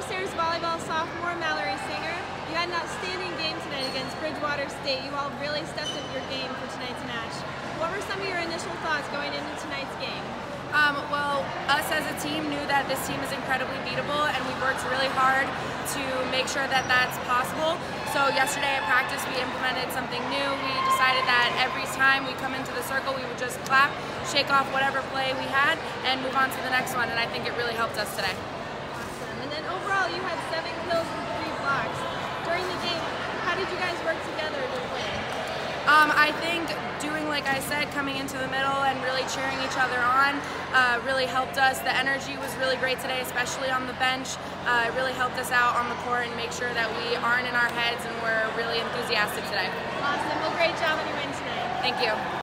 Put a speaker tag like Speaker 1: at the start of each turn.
Speaker 1: Corsairs volleyball sophomore Mallory Singer. You had an outstanding game tonight against Bridgewater State. You all really stepped up your game for tonight's match. What were some of your initial thoughts going into tonight's game?
Speaker 2: Um, well, us as a team knew that this team is incredibly beatable, and we worked really hard to make sure that that's possible. So yesterday at practice, we implemented something new. We decided that every time we come into the circle, we would just clap, shake off whatever play we had, and move on to the next one. And I think it really helped us today.
Speaker 1: Work together to win?
Speaker 2: Um, I think doing, like I said, coming into the middle and really cheering each other on uh, really helped us. The energy was really great today, especially on the bench. Uh, it really helped us out on the court and make sure that we aren't in our heads and we're really enthusiastic today.
Speaker 1: Awesome. Well, great job on your win tonight.
Speaker 2: Thank you.